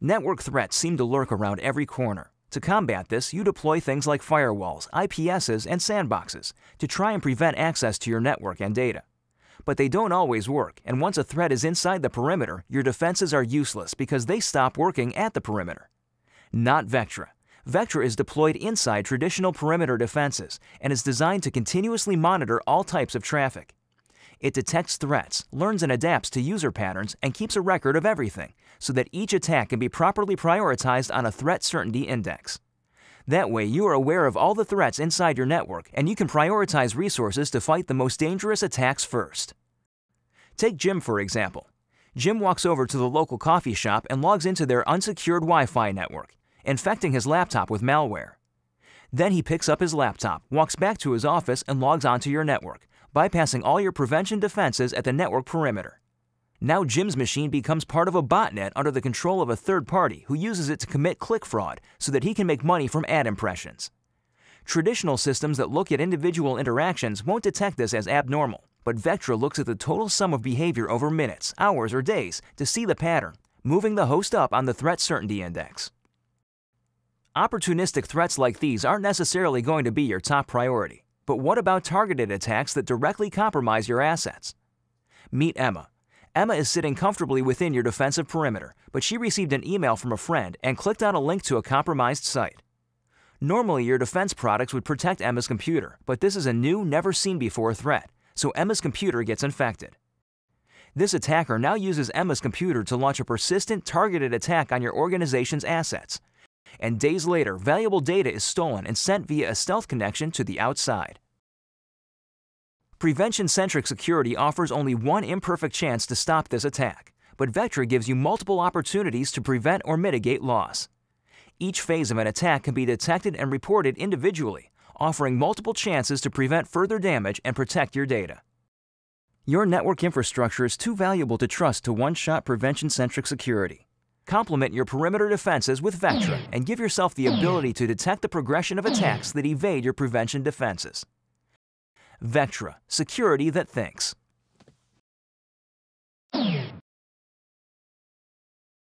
Network threats seem to lurk around every corner. To combat this, you deploy things like firewalls, IPSs, and sandboxes to try and prevent access to your network and data. But they don't always work, and once a threat is inside the perimeter, your defenses are useless because they stop working at the perimeter. Not Vectra. Vectra is deployed inside traditional perimeter defenses and is designed to continuously monitor all types of traffic. It detects threats, learns and adapts to user patterns, and keeps a record of everything so that each attack can be properly prioritized on a threat certainty index. That way, you are aware of all the threats inside your network and you can prioritize resources to fight the most dangerous attacks first. Take Jim, for example. Jim walks over to the local coffee shop and logs into their unsecured Wi Fi network, infecting his laptop with malware. Then he picks up his laptop, walks back to his office, and logs onto your network, bypassing all your prevention defenses at the network perimeter. Now Jim's machine becomes part of a botnet under the control of a third party who uses it to commit click fraud so that he can make money from ad impressions. Traditional systems that look at individual interactions won't detect this as abnormal, but Vectra looks at the total sum of behavior over minutes, hours, or days to see the pattern, moving the host up on the threat certainty index. Opportunistic threats like these aren't necessarily going to be your top priority. But what about targeted attacks that directly compromise your assets? Meet Emma. Emma is sitting comfortably within your defensive perimeter, but she received an email from a friend and clicked on a link to a compromised site. Normally, your defense products would protect Emma's computer, but this is a new, never seen before threat, so Emma's computer gets infected. This attacker now uses Emma's computer to launch a persistent, targeted attack on your organization's assets, and days later, valuable data is stolen and sent via a stealth connection to the outside. Prevention-centric security offers only one imperfect chance to stop this attack, but Vectra gives you multiple opportunities to prevent or mitigate loss. Each phase of an attack can be detected and reported individually, offering multiple chances to prevent further damage and protect your data. Your network infrastructure is too valuable to trust to one-shot prevention-centric security. Complement your perimeter defenses with Vectra mm. and give yourself the mm. ability to detect the progression of attacks that evade your prevention defenses. Vectra, security that thinks.